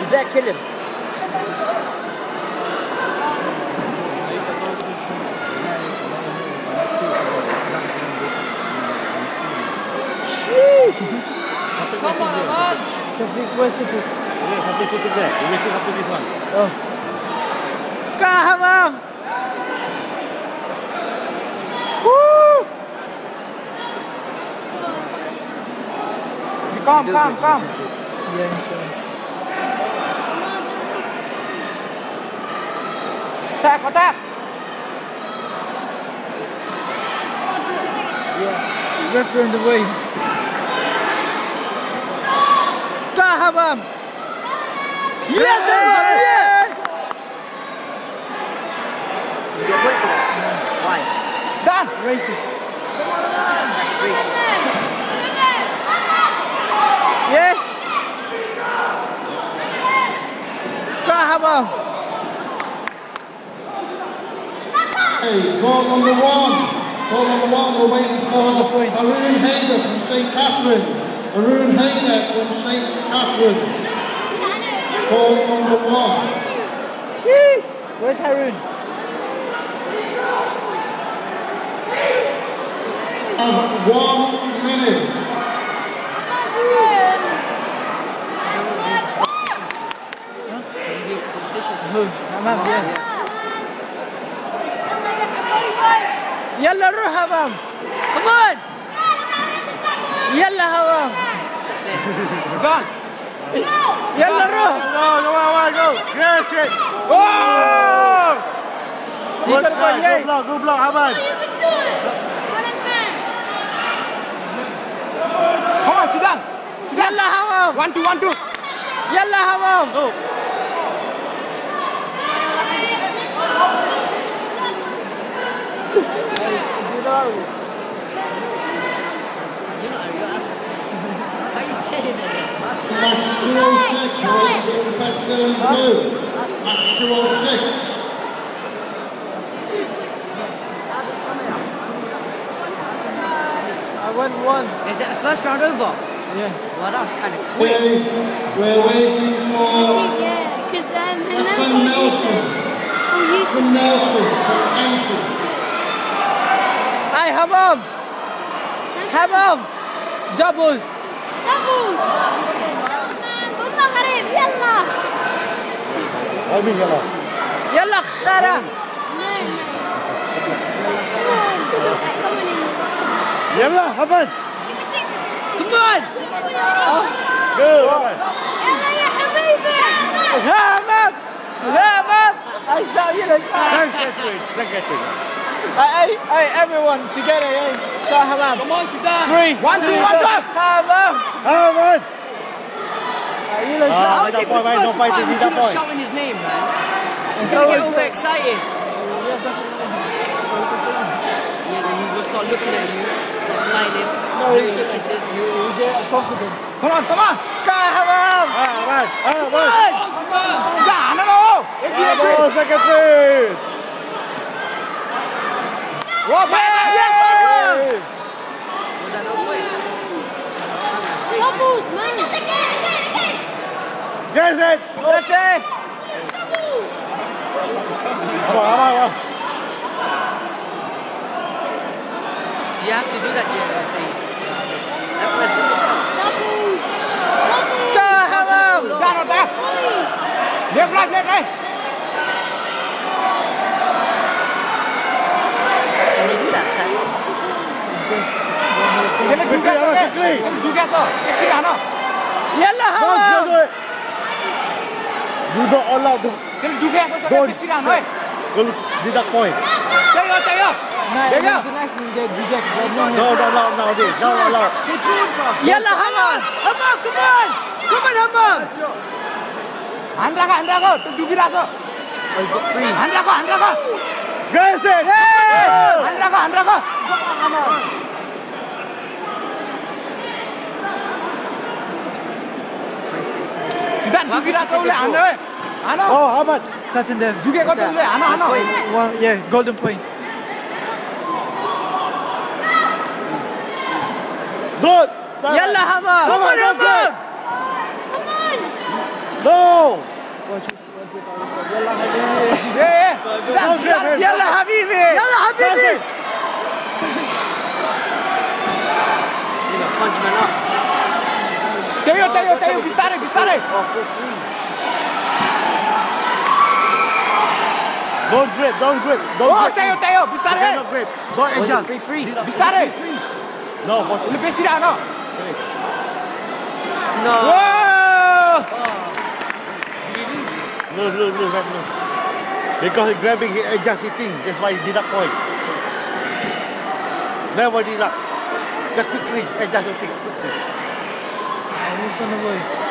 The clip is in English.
وذا كلب شفيق وين شفيق؟ إيه حطيت شفيق ذاك وميتي حطيت لسان آه كهرباء Come, come, come. Yeah, sure. Inshallah. Attack, attack! Yeah, referee in the way. Kahamam! Yes, Ahmad, yes! You get point for that. Why? It's done! Racist. That's racist. Yes. Kahamam. Hey, ball number one. Ball number one, we're waiting for Arun Hayder from St. Catherine's. Arun Hayder from St. Catherine's. Ball number one. Jeez. Where's Harun? Have one minute. Hammam, yeah. يلا نروح هبام كمان يلا هبام هبام يلا نروح go go go go yes yes oh good block good block good block هبام Come on, sit down. Sit down. Yalla Hawam. One, two, one, two. Yalla Hawam. Go. Why are you saying that? Match 206. We're the back there in 206. I went once. Is that the first round over? Yeah. Well, that was kind of quick. Okay, we're waiting for Because um, Ethan Nelson. Oh, you Ethan Nelson from Hampton. هاي حمام حمام دبوز دبوز والمغرب يلا يلا يلا خرا يلا حبل كمان يلا يا حبيبي همام همام عشان يلا Thank you, thank you. Hey, hey, everyone together, yeah. Shout hamam. Come on, sit down. Three, one, two, one, go. Hammam. Ahmad. You ah, like How need is that it point, man, supposed don't to fight fight it, need with that you not point. shouting his name, man? He's gonna get overexcited. Yeah, then he will start looking at you, start smiling, blowing your kisses. You, you get confidence. Come on, come on. Go hamam. Ahmad, Ahmad. Dah, no, no. Bravo, secretary. Yes, Hey. Was that no way? Doubles, man. That's again, again, again. Yes, it. That's it. Come on, Ahmad. Do you have to do that, JLC? That was Doubles. Doubles. Go hamam. Down on back. Left, right, left, right. 얘네 누가 써? 얘네 누가 써? 쓰리 하나. 옐라 하나. 누가 올라 두. 얘네 누가 써? 쓰리 하나. 그걸 디다 코인. 자요 자요. 야야. No no no no no no no. 옐라 하나. 한번 그만. 그만 한번. 안 나가 안 나가. 또 누구라서. 안 나가 안 나가. 그래서. 안 나가 안 나가 Zidane du wieder Sohle an Anna Oh Ahmad Such in there Du gehst Gott Sohle Anna Anna One yeah golden point Good يلا حمام Come on Ahmad Come on No يلا حبيبي يلا حبيبي Bibi! Tenho, tenho, tenho, Bistare, Bistare! Ó, fofinho. Don't grip, don't grip, don't oh, tenho, tenho, oh, Bistare! Don't grip, don't adjust. Free, free. Bistare! Não, Ele fez tirar, não. Não. Because he grabbing, he adjust sitting. That's why he deduct point. Never deduct. Just quickly adjust your thing. Quickly. Ini sana boy.